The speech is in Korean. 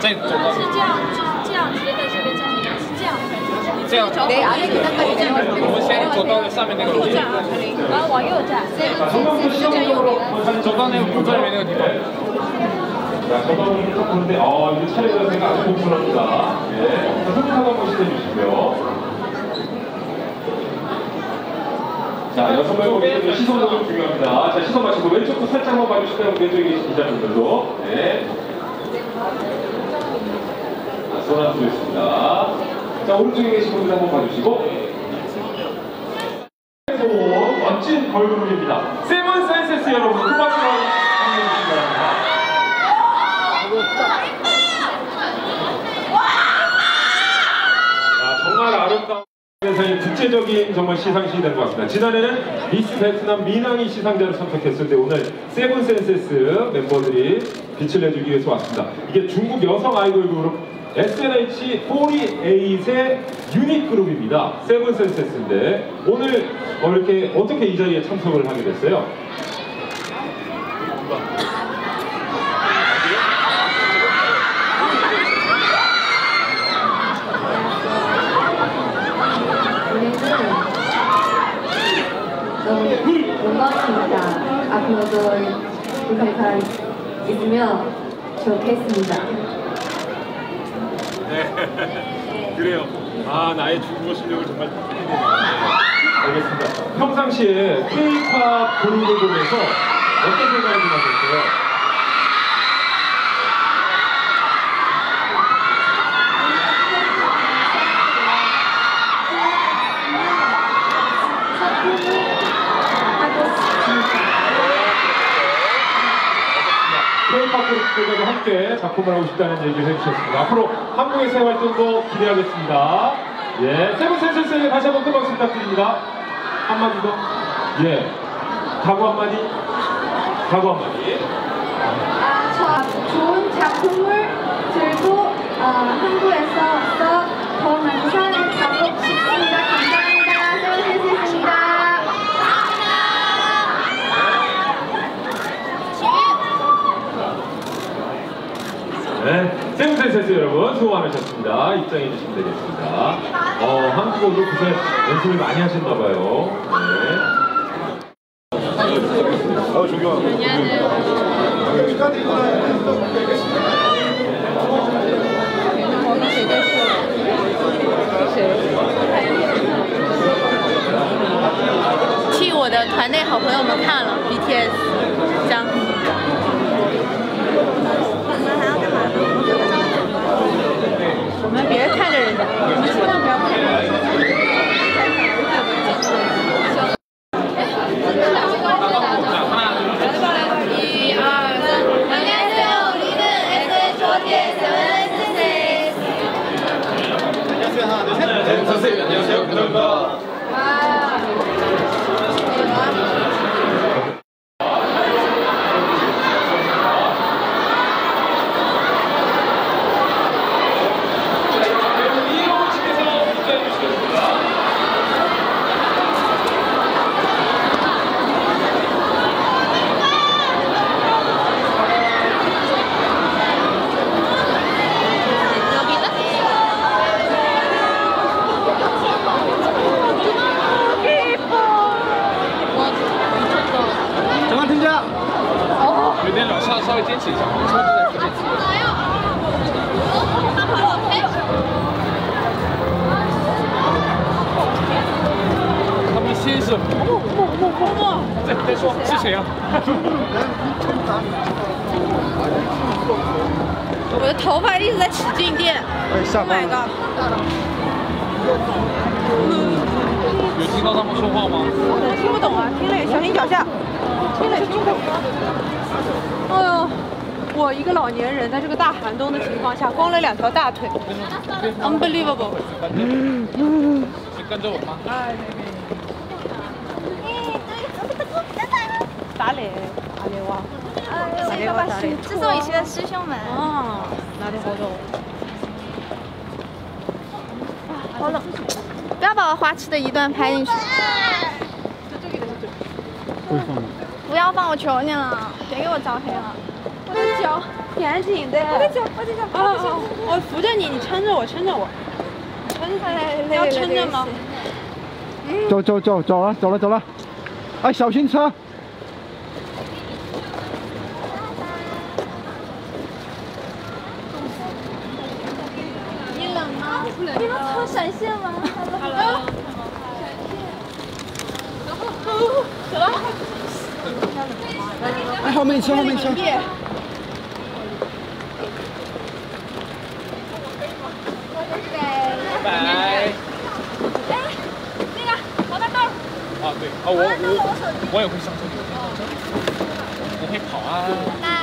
再走到是这样，就是这样贴在这边，这样是这样。这样，对，안에계산까지这样。我们先走到上面那个楼梯，然后往右站，这样右边。走到那个古镇里面那个地方。 자, 저도 딱 보는데, 어, 이게 차례가 제가 아주 공손합니다. 예. 손하고 한번 시켜주시고요. 자, 여섯 명 보기 시선도 좀 중요합니다. 자, 시선 마시고 왼쪽도 살짝만 봐주시면 왼쪽에 계신 기자분들도. 네. 있습니다. 자, 오른쪽에 계신 분들 한번 봐주시고. 오, 멋진 걸그룹입니다. Seven Senses 여러분, 큰 박수 한번 해주시기 바랍니다. 세상의 국제적인 정말 시상식이 된 것 같습니다. 지난해는 미스 베트남 미낭이 시상자를 선택했을 때 오늘 Seven Senses 멤버들이 빛을 내주기 위해서 왔습니다. 이게 중국 여성 아이돌 그룹 SNH48의 유닛 그룹입니다. 세븐 센세스인데 오늘 어, 이렇게 어떻게 이 자리에 참석을 하게 됐어요? 앞으로도 잘 있으면 좋겠습니다. 네. 그래요. 아, 나의 중국어 실력을 정말 네. 알겠습니다. 평상시에 K-팝 그룹을 보면서 어떤 생각이 나셨어요? 그룹들과 함께 작품을 하고 싶다는 얘기를 해주셨습니다. 앞으로 한국에서의 활동도 기대하겠습니다. 예, 세븐 센세스에게 다시 한번 큰 박수 부탁드립니다. 한마디 더. 예, 각오 한마디. 각오 한마디. 저 좋은 작품을 들고 어, 한국에서 더 많은 사랑을 받고 싶습니다. 감사합니다. 세븐센스입니다. 네, 세븐 센세스 여러분 수고 많으셨습니다. 입장해 주시면 되겠습니다. 어, 한국어도 그새 연습을 많이 하셨나봐요. 微坚持一下，车就在附近。他们先是默默默默默，再再说是谁啊？我的头发一直在起静电。下 Oh my god！有听到他们说话吗？我听不懂啊，听了也小心脚下，听了也听不懂。哎呦，我一个老年人在这个大寒冬的情况下，光了两条大腿，unbelievable。是跟着我吗？打脸，打脸哇！这个吧，这是我以前的师兄们。啊，なるほど。好冷，不要把我花痴的一段拍进去。 不要放，我求你了，别给我招黑了。我的脚，严谨的。我的脚，我在这。啊啊！我扶着你，你撑着我，撑着我。撑着，要撑着吗？走走走走了走了走了，哎，小心车！你冷吗？你们穿闪现吗？Hello。走了。哎，后面车后面车。拜拜。那个毛大豆。啊对，啊我我我也会上车，我会跑啊。